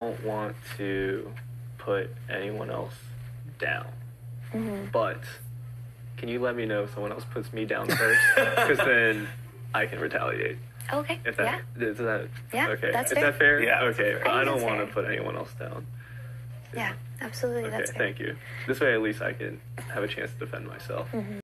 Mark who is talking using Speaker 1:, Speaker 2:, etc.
Speaker 1: don't want to put anyone else down.
Speaker 2: Mm-hmm.
Speaker 1: But can you let me know if someone else puts me down first? Because then I can retaliate.
Speaker 2: Okay.
Speaker 1: If
Speaker 2: yeah.
Speaker 1: Is that
Speaker 2: Yeah,
Speaker 1: okay?
Speaker 2: that's
Speaker 1: is
Speaker 2: fair.
Speaker 1: that fair?
Speaker 3: Yeah,
Speaker 1: Okay.
Speaker 2: fair.
Speaker 1: I don't want to put anyone else down.
Speaker 2: Yeah. Absolutely.
Speaker 1: Okay.
Speaker 2: That's fair.
Speaker 1: Thank you. This way, at least I can have a chance to defend myself.
Speaker 2: Mm-hmm.